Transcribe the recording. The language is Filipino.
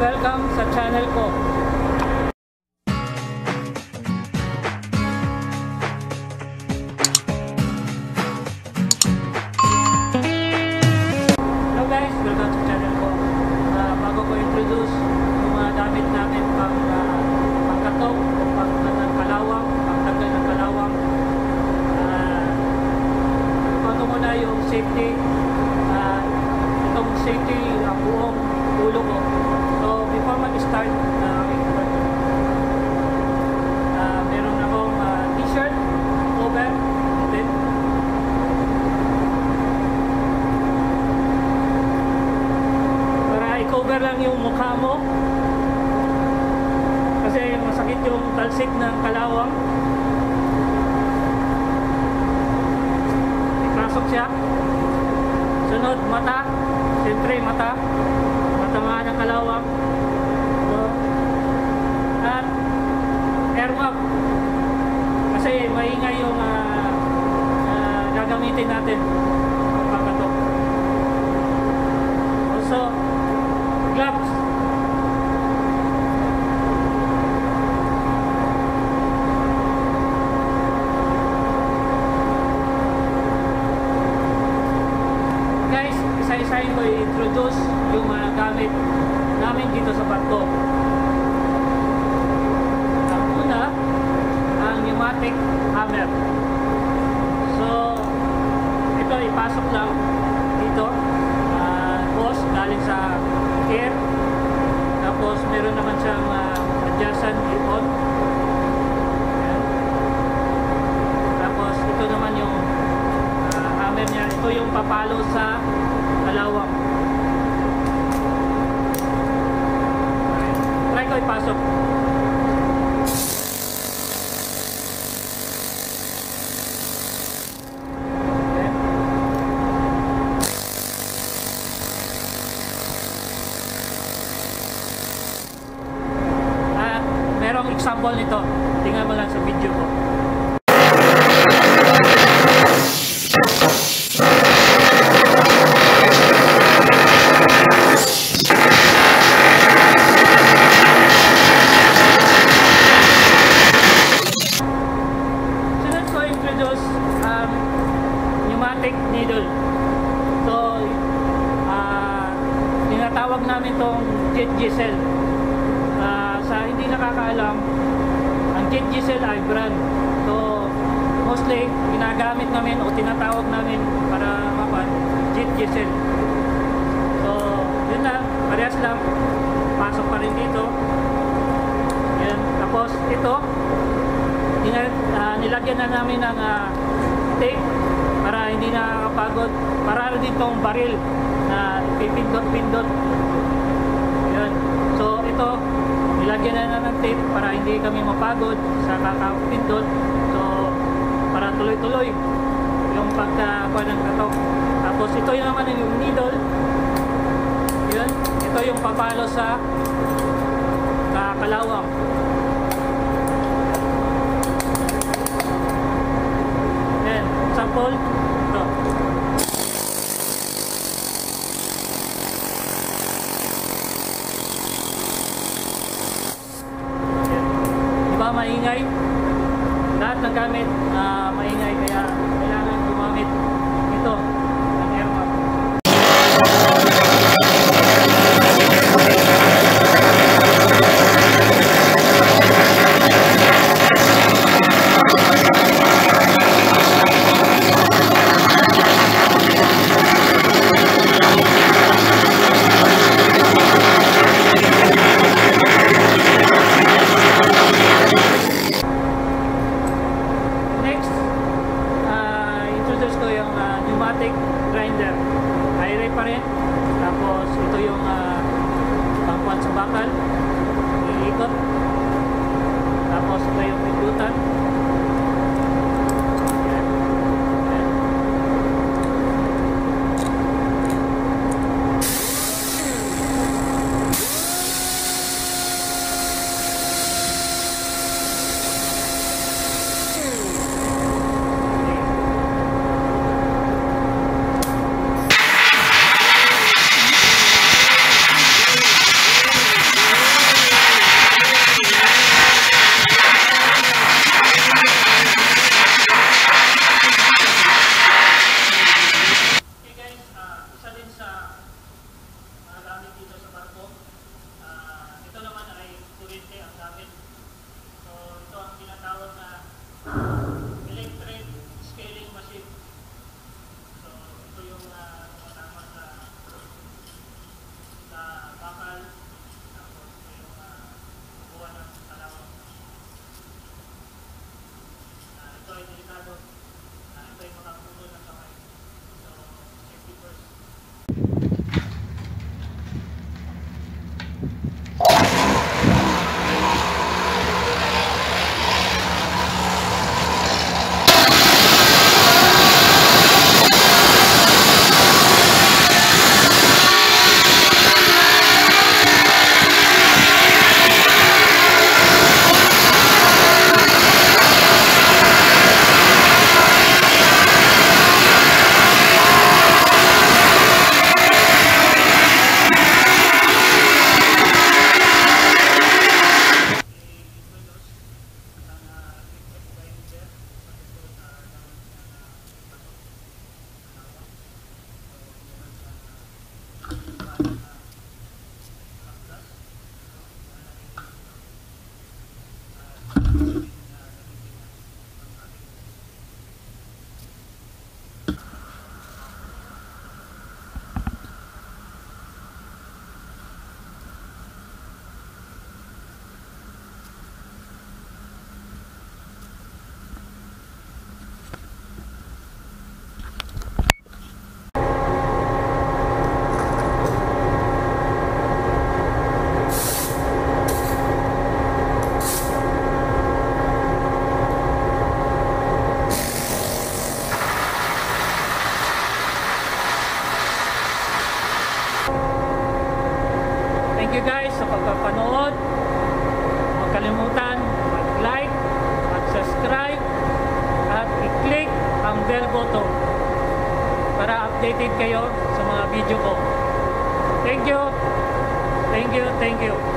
welcome sa channel ko. Hello guys, welcome sa channel ko. Ah, bago ko introduce yung mga gamit namin pang uh, pangkatok o pang ng kalawang, pangtanggal ng kalawang. Ah, ito muna yung safety. Ah, itong safety ang buong ulo ko. Before mag-start na aking uh, meron akong ah, t-shirt, cover, and then para i-cover lang yung mukha mo. Kasi masakit yung talsik ng kalawang. Ipasok siya. Sunod mata. Siyempre mata matamaan ng kalawang. So, at air map kasi maingay yung ah, ah, gagamitin natin isa-isahin ko i-introduce yung mga gamit namin dito sa barko ang una ang pneumatic hammer. So ito ipasok lang dito. Uh, hose galing sa air. Tapos meron naman siyang uh, adjacent on tapos ito naman yung uh, hammer niya. Ito yung papalo sa kalawang Ayan. try ko ipasok. Ah, merong example nito. Tingnan mo lang sa video ko tinatawag namin tong jet diesel. Ah, sa hindi nakakaalam, ang jet diesel ay brand. So, mostly, ginagamit namin o tinatawag namin para mapan, jet diesel. So, yun lang, parehas lang. Pasok pa rin dito. Yan. Tapos, ito, ah, nilagyan na namin ng ah, tape para hindi na nakakapagod. Para din tong baril na pipindot-pindot. Yun. So ito, nilagyan na na ng tape para hindi kami mapagod sa kakapindot. So para tuloy-tuloy yung pagkakuha ng katok. Tapos ito yung naman yung needle. Yun. Ito yung papalo sa kakalawang. Ayan, sample. Maingay? Lahat ng gamit ah, maingay kaya Iikot. Tapos ito yung. Updated kayo sa mga video ko. Thank you, thank you, thank you.